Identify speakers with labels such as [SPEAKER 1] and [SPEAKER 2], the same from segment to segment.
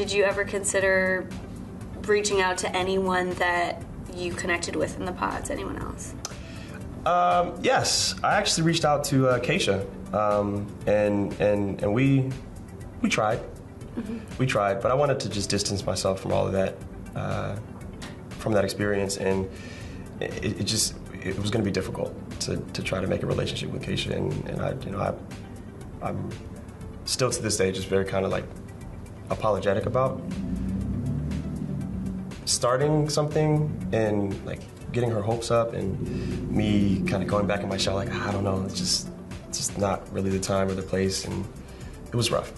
[SPEAKER 1] did you ever consider reaching out to anyone that you connected with in the pods? Anyone else?
[SPEAKER 2] Um, yes, I actually reached out to uh, Keisha, um, and and and we we tried, we tried, but I wanted to just distance myself from all of that, uh, from that experience, and it, it just it was going to be difficult to, to try to make a relationship with Keisha, and, and I you know I I'm still to this day just very kind of like apologetic about starting something and like getting her hopes up and me kind of going back in my shell like I don't know it's just it's just not really the time or the place and it was rough.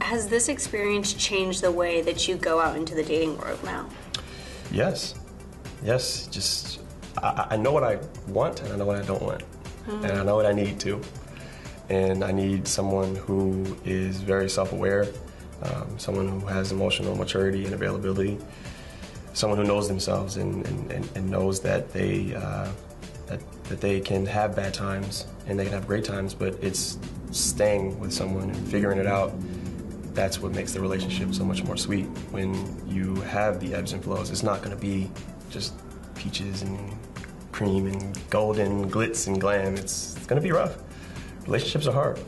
[SPEAKER 1] Has this experience changed the way that you go out into the dating world now?
[SPEAKER 2] Yes, yes. Just I, I know what I want and I know what I don't want, hmm. and I know what I need to. And I need someone who is very self-aware, um, someone who has emotional maturity and availability, someone who knows themselves and, and, and, knows that they uh, that, that they can have bad times and they can have great times, but it's staying with someone and figuring it out that's what makes the relationship so much more sweet. When you have the ebbs and flows, it's not going to be just peaches and cream and golden glitz and glam. It's, it's going to be rough. Relationships are hard.